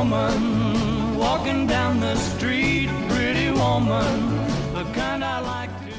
woman walking down the street, pretty woman, the kind I like